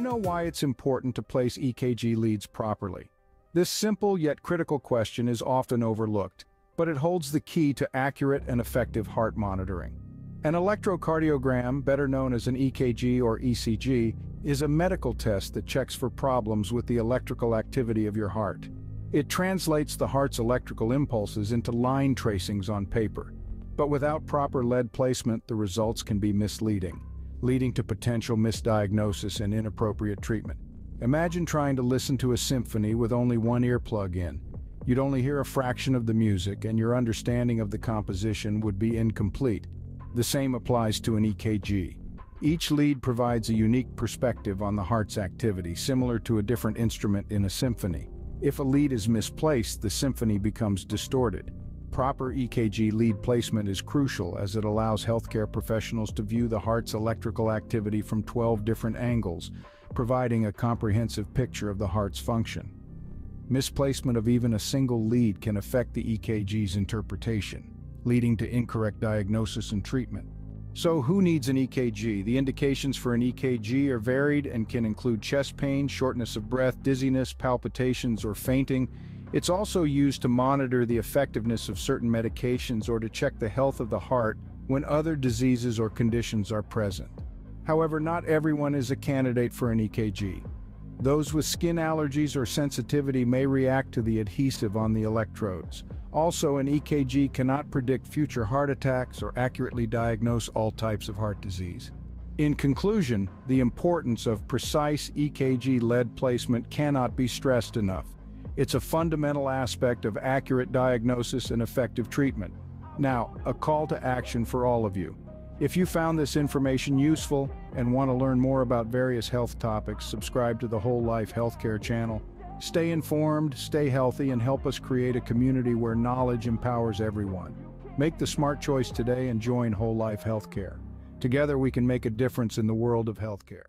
know why it's important to place EKG leads properly? This simple yet critical question is often overlooked, but it holds the key to accurate and effective heart monitoring. An electrocardiogram, better known as an EKG or ECG, is a medical test that checks for problems with the electrical activity of your heart. It translates the heart's electrical impulses into line tracings on paper. But without proper lead placement, the results can be misleading, leading to potential misdiagnosis and inappropriate treatment. Imagine trying to listen to a symphony with only one earplug in. You'd only hear a fraction of the music and your understanding of the composition would be incomplete. The same applies to an EKG. Each lead provides a unique perspective on the heart's activity, similar to a different instrument in a symphony. If a lead is misplaced, the symphony becomes distorted. Proper EKG lead placement is crucial as it allows healthcare professionals to view the heart's electrical activity from 12 different angles, providing a comprehensive picture of the heart's function. Misplacement of even a single lead can affect the EKG's interpretation, leading to incorrect diagnosis and treatment. So who needs an EKG? The indications for an EKG are varied and can include chest pain, shortness of breath, dizziness, palpitations, or fainting. It's also used to monitor the effectiveness of certain medications or to check the health of the heart when other diseases or conditions are present. However, not everyone is a candidate for an EKG. Those with skin allergies or sensitivity may react to the adhesive on the electrodes. Also, an EKG cannot predict future heart attacks or accurately diagnose all types of heart disease. In conclusion, the importance of precise EKG lead placement cannot be stressed enough. It's a fundamental aspect of accurate diagnosis and effective treatment. Now, a call to action for all of you. If you found this information useful and want to learn more about various health topics, subscribe to the Whole Life Healthcare channel. Stay informed, stay healthy, and help us create a community where knowledge empowers everyone. Make the smart choice today and join Whole Life Healthcare. Together we can make a difference in the world of healthcare.